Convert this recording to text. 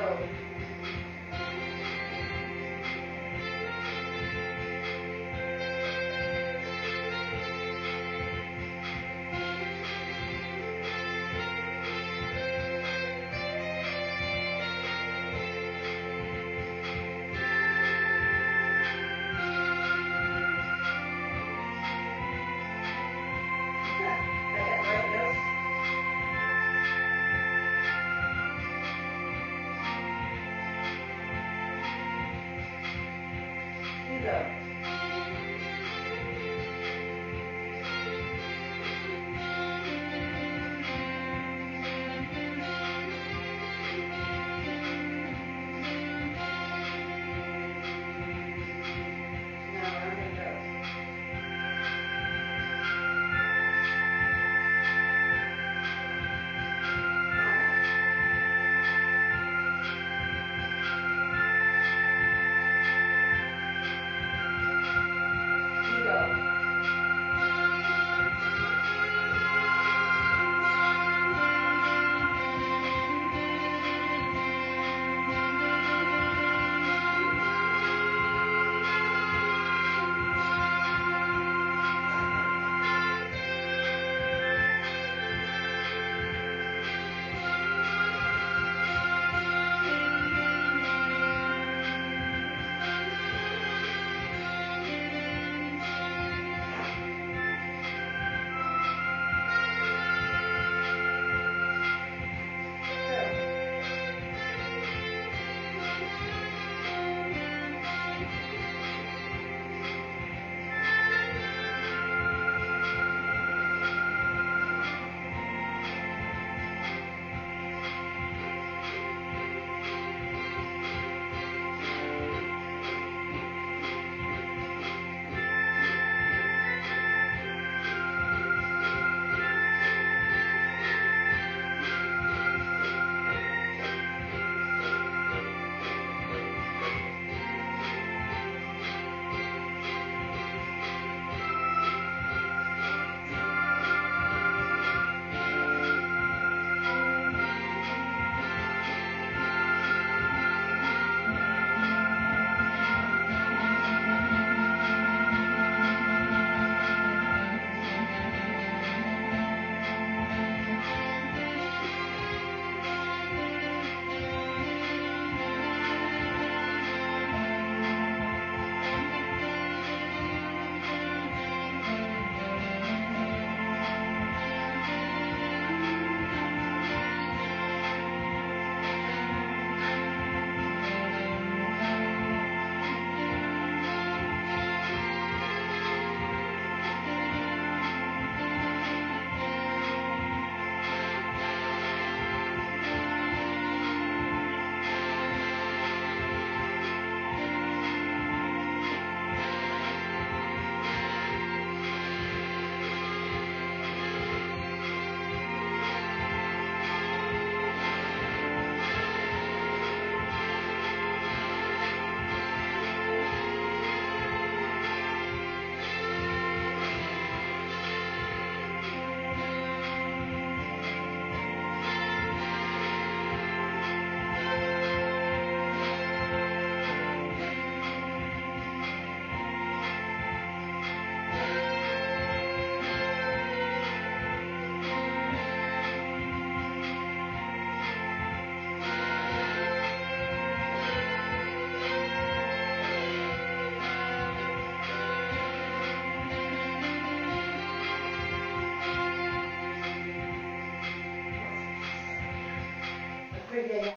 world.